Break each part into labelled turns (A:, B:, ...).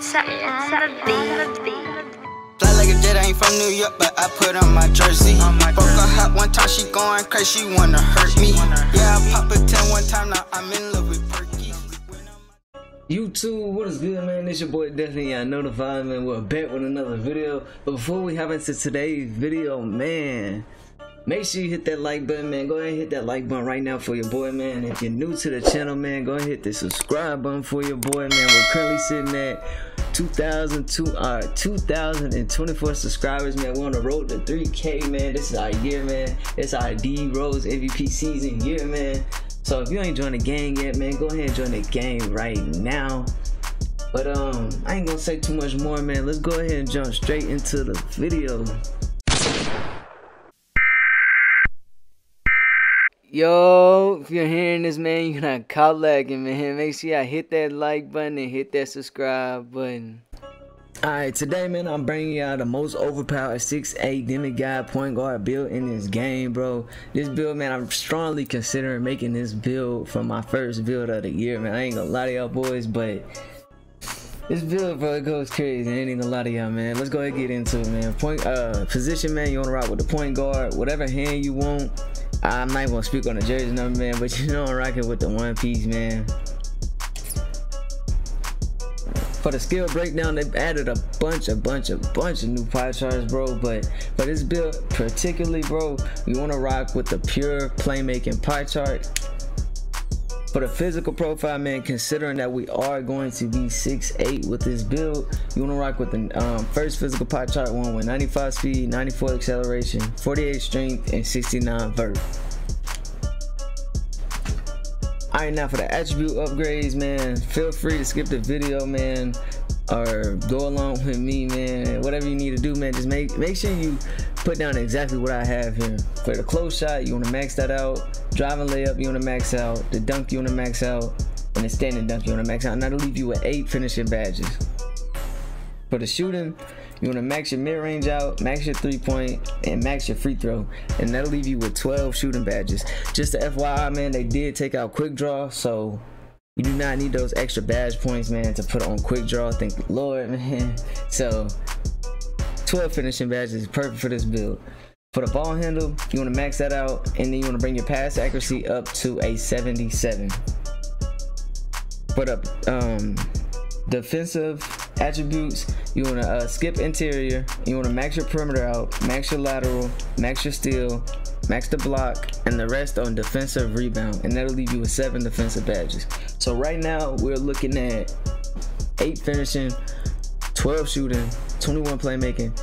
A: Fly like a jet, I ain't from New York, but I put on my jersey. Broke her hot one time, she going crazy, she wanna hurt me. Yeah, I pop a 10 one time, now I'm in love with Perky.
B: YouTube, what is good, man? It's your boy Definitely I Notified, man. We're back with another video. But before we hop into today's video, man, make sure you hit that like button, man. Go ahead and hit that like button right now for your boy, man. If you're new to the channel, man, go ahead and hit the subscribe button for your boy, man. We're currently sitting at 2002 uh 2024 subscribers man. We're on the road to 3k man. This is our year man. It's our d rose mvp season year man. So if you ain't joined the gang yet man go ahead and join the gang right now. But um i ain't gonna say too much more man. Let's go ahead and jump straight into the video Yo, if you're hearing this, man, you're not caught lagging, man. Make sure y'all hit that like button and hit that subscribe button. Alright, today, man, I'm bringing y'all the most overpowered 6'8 demigod point guard build in this game, bro. This build, man, I'm strongly considering making this build for my first build of the year, man. I ain't gonna lie to y'all boys, but this build, bro, it goes crazy. I ain't gonna lie to y'all, man. Let's go ahead and get into it, man. Point, uh, position, man, you wanna rock with the point guard, whatever hand you want. I'm not even gonna speak on the jersey number, man, but you know I'm rocking with the one piece, man. For the skill breakdown, they've added a bunch, a bunch, a bunch of new pie charts, bro. But for this build particularly, bro, you wanna rock with the pure playmaking pie chart. For the physical profile, man, considering that we are going to be 6'8 with this build, you want to rock with the um, first physical pie chart one with 95 speed, 94 acceleration, 48 strength, and 69 vert. Alright, now for the attribute upgrades, man, feel free to skip the video, man, or go along with me, man. Whatever you need to do, man, just make make sure you put down exactly what I have here. For the close shot, you want to max that out. Driving layup, you want to max out. The dunk, you want to max out. And the standing dunk, you want to max out. And that'll leave you with eight finishing badges. For the shooting, you want to max your mid-range out, max your three-point, and max your free throw. And that'll leave you with 12 shooting badges. Just the FYI, man, they did take out quick draw, so you do not need those extra badge points, man, to put on quick draw. Thank the Lord, man. So 12 finishing badges is perfect for this build. For the ball handle, you want to max that out, and then you want to bring your pass accuracy up to a 77. For the um, defensive attributes, you want to uh, skip interior, you want to max your perimeter out, max your lateral, max your steal, max the block, and the rest on defensive rebound, and that'll leave you with seven defensive badges. So right now, we're looking at eight finishing, 12 shooting, 21 playmaking,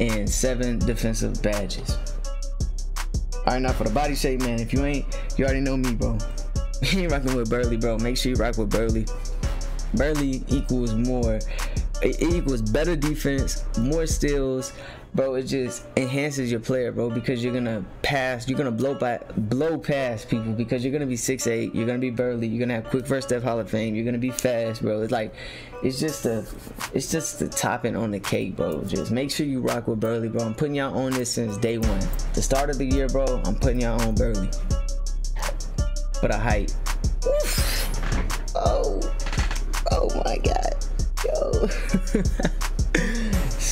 B: and seven defensive badges. All right, now for the body shape, man. If you ain't, you already know me, bro. You ain't rocking with Burly, bro. Make sure you rock with Burly. Burly equals more. It equals better defense, more steals, bro. It just enhances your player, bro, because you're gonna pass, you're gonna blow by, blow past people because you're gonna be 6'8", you're gonna be burly, you're gonna have quick first step Hall of Fame, you're gonna be fast, bro. It's like, it's just the, it's just the topping on the cake, bro. Just make sure you rock with Burly, bro. I'm putting y'all on this since day one. The start of the year, bro. I'm putting y'all on Burly. But a height. Oof. Oh. Oh my god. Yo.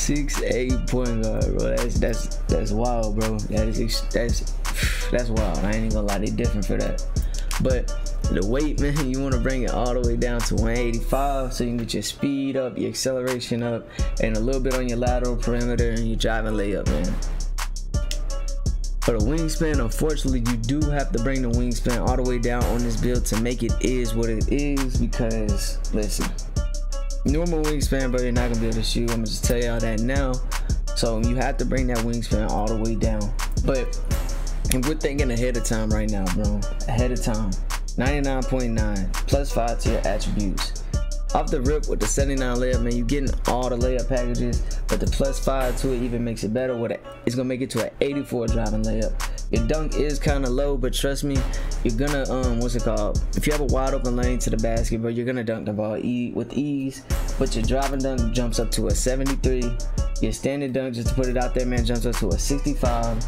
B: Six eight point guard, bro. That's that's that's wild, bro. That is that's that's wild. I ain't even gonna lie, they different for that. But the weight, man, you want to bring it all the way down to 185 so you can get your speed up, your acceleration up, and a little bit on your lateral perimeter and your driving layup, man. For the wingspan, unfortunately, you do have to bring the wingspan all the way down on this build to make it is what it is because, listen, normal wingspan, bro, you're not gonna be able to shoot. I'm gonna just tell y'all that now. So you have to bring that wingspan all the way down. But and we're thinking ahead of time right now, bro. Ahead of time. 99.9 plus five to your attributes. Off the rip with the 79 layup, man, you getting all the layup packages, but the plus five to it even makes it better. With it, it's gonna make it to an 84 driving layup. Your dunk is kind of low, but trust me, you're gonna um, what's it called? If you have a wide open lane to the basket, bro, you're gonna dunk the ball e with ease. But your driving dunk jumps up to a 73. Your standing dunk, just to put it out there, man, jumps up to a 65.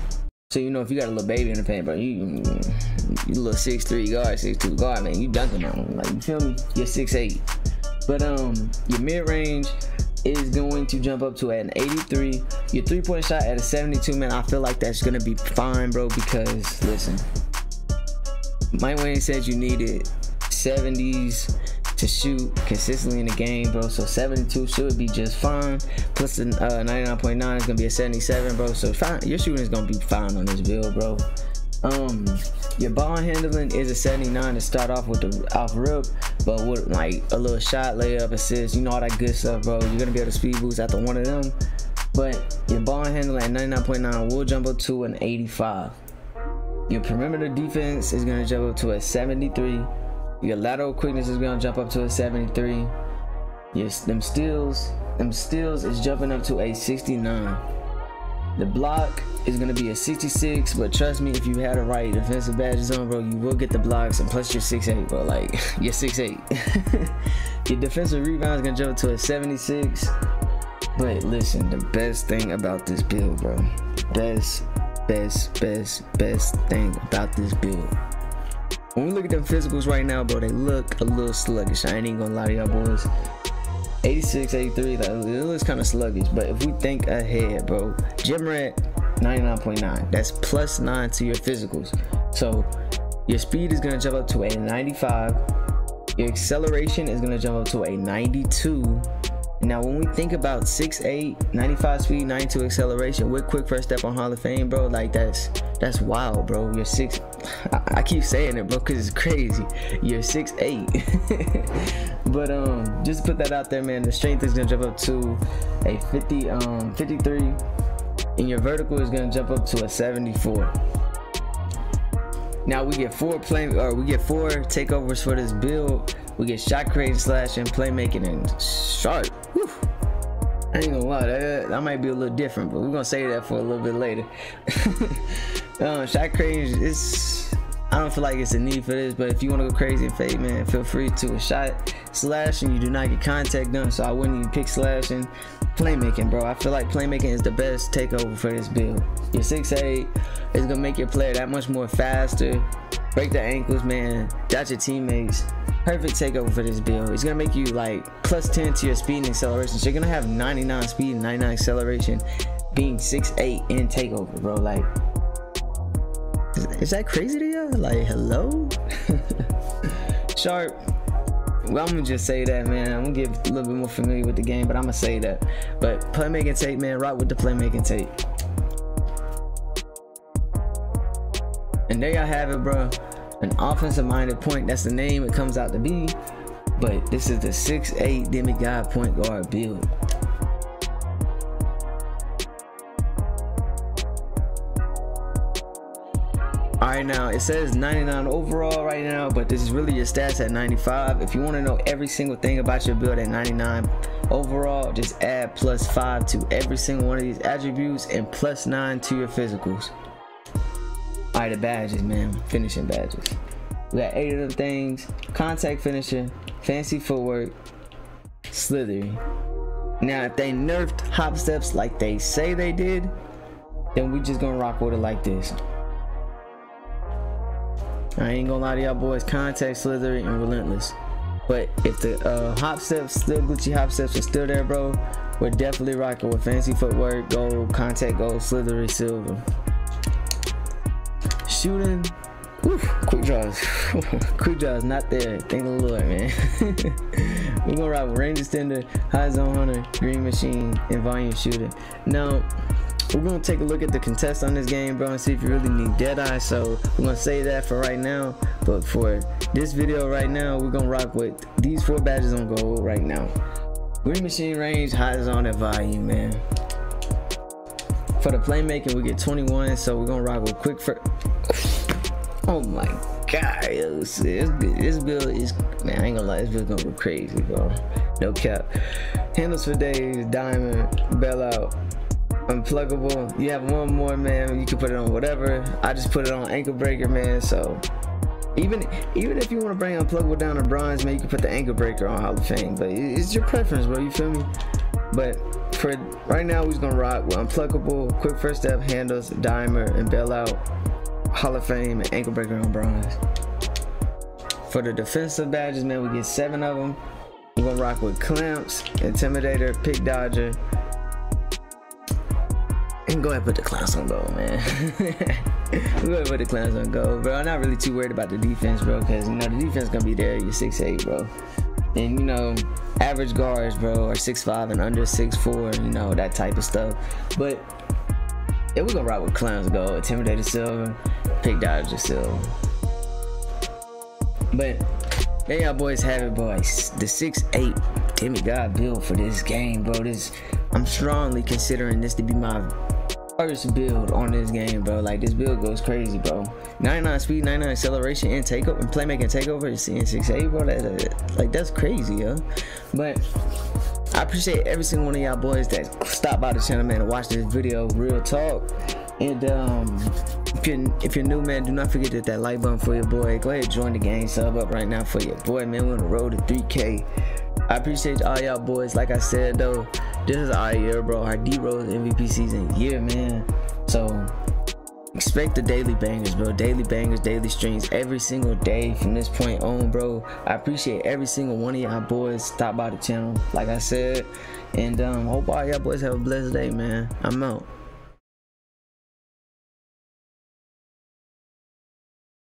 B: So you know if you got a little baby in the paint, bro, you you little six three guard, six two guard, man, you dunking on him. Like you feel me? You're six eight. But um, your mid range is going to jump up to an 83. Your three point shot at a 72, man. I feel like that's gonna be fine, bro. Because listen, Mike Wang said you needed 70s to shoot consistently in the game, bro. So 72 should be just fine. Plus the uh, 99.9 is gonna be a 77, bro. So fine, your shooting is gonna be fine on this build, bro. Um, your ball handling is a 79 to start off with the off rip, but with like a little shot, layup, assist, you know all that good stuff, bro. You're gonna be able to speed boost after one of them. But your ball handling at 99.9 will jump up to an 85. Your perimeter defense is gonna jump up to a 73. Your lateral quickness is gonna jump up to a 73. Yes, them steals, them steals is jumping up to a 69. The block is gonna be a 66, but trust me, if you had the right defensive badges on, bro, you will get the blocks, and plus you're 6'8", bro. Like you're 6'8". Your defensive rebound is gonna jump to a 76. But listen, the best thing about this build, bro, best, best, best, best thing about this build. When we look at them physicals right now, bro, they look a little sluggish. I ain't even gonna lie to y'all boys. 86, 83, like, it looks kind of sluggish. But if we think ahead, bro, Gym Rat 99.9. That's plus 9 to your physicals. So your speed is going to jump up to a 95. Your acceleration is going to jump up to a 92. Now, when we think about 6'8, 95 speed, 92 acceleration with quick first step on Hall of Fame, bro, like that's that's wild, bro. You're six. I, I keep saying it, bro, because it's crazy. You're six eight. but um, just put that out there, man. The strength is gonna jump up to a 50, um, 53, and your vertical is gonna jump up to a 74. Now we get four play, or we get four takeovers for this build. We get shot creating, slashing, playmaking, and sharp. Whew. I ain't gonna lie, that, that might be a little different, but we're gonna say that for a little bit later. um, shot creating It's I don't feel like it's a need for this, but if you want to go crazy and fade, man, feel free to a shot slashing. You do not get contact done, so I wouldn't even pick slashing. Playmaking, bro. I feel like playmaking is the best takeover for this build. Your 6'8 is gonna make your player that much more faster. Break the ankles, man. Dodge your teammates. Perfect takeover for this build. It's gonna make you like plus 10 to your speed and acceleration. So you're gonna have 99 speed and 99 acceleration being 6'8 in takeover, bro. Like is, is that crazy to you? Like, hello? Sharp. Well, I'm gonna just say that, man. I'm gonna get a little bit more familiar with the game, but I'm gonna say that. But playmaking tape, man, rock with the playmaking tape. And there y'all have it, bro. An offensive minded point. That's the name it comes out to be. But this is the 6'8 demigod point guard build. Right, now it says 99 overall right now, but this is really your stats at 95. If you want to know every single thing about your build at 99 overall, just add plus five to every single one of these attributes and plus nine to your physicals. All right, the badges, man, finishing badges. We got eight of them things: contact finisher, fancy footwork, slithery. Now, if they nerfed hop steps like they say they did, then we just gonna rock with it like this. I ain't gonna lie to y'all boys, contact, slithery, and relentless. But if the uh, hop steps, still Gucci hop steps are still there, bro, we're definitely rocking with fancy footwork, gold, contact gold, slithery, silver. Shooting, whew, quick draws. quick draws not there. Thank the Lord, man. we're gonna rock with range extender, high zone hunter, green machine, and volume shooter. Now, we're gonna take a look at the contest on this game, bro, and see if you really need Deadeye. So we're gonna say that for right now. But for this video right now, we're gonna rock with these four badges on gold right now. Green Machine range, high zone and volume, man. For the playmaking, we get 21, so we're gonna rock with quick for. Oh my god, this, this build is man. I ain't gonna lie, this build gonna go crazy, bro. No cap. Handles for days, Dimer, bailout unpluggable. You have one more man you can put it on whatever. I just put it on ankle breaker man so. Even even if you want to bring unpluggable down to bronze man you can put the ankle breaker on hall of fame but it's your preference bro you feel me? But for right now we're gonna rock with unpluggable quick first step handles dimer and bailout hall of fame and ankle breaker on bronze. For the defensive badges man we get seven of them We're gonna rock with Clamps, Intimidator, Pick Dodger. Go ahead and put the Clamps on go, man. go ahead and put the Clamps on go, bro. I'm not really too worried about the defense, bro, because you know the defense gonna be there. You're six eight, bro. And you know, average guards, bro, are six five and under six four, you know, that type of stuff. But yeah, we're gonna rock with Clamps go, Intimidator Silver, Pick Dodger Silver. But there y'all boys have it, boys. The six eight demigod build for this game, bro. This I'm strongly considering this to be my first build on this game, bro. Like this build goes crazy, bro. 99 speed, 99 acceleration, and takeover, and playmaking takeover is seeing 6 bro. That, like that's crazy, yo. But I appreciate every single one of y'all boys that stopped by the channel, man, to watch this video. Real talk. And um, if you're if you're new, man, do not forget to hit that like button for your boy. Go ahead, join the game, sub up right now for your boy, man. We're on the road to 3K. I appreciate all y'all boys. Like I said though, this is our year, bro. Our D Rose MVP season year, man. So expect the daily bangers, bro. Daily bangers, daily streams every single day from this point on, bro. I appreciate every single one of y'all boys stop by the channel, like I said. And um, hope all y'all boys have a blessed day, man. I'm out.